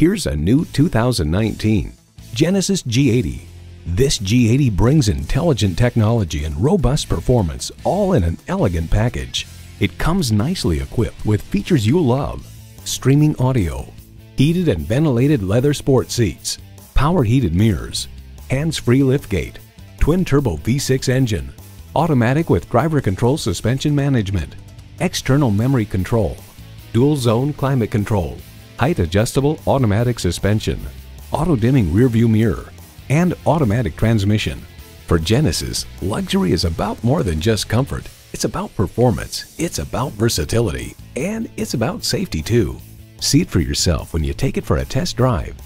Here's a new 2019 Genesis G80. This G80 brings intelligent technology and robust performance all in an elegant package. It comes nicely equipped with features you love. Streaming audio, heated and ventilated leather sport seats, power heated mirrors, hands-free liftgate, twin-turbo V6 engine, automatic with driver control suspension management, external memory control, dual zone climate control, height adjustable automatic suspension, auto dimming rear view mirror, and automatic transmission. For Genesis, luxury is about more than just comfort. It's about performance, it's about versatility, and it's about safety too. See it for yourself when you take it for a test drive.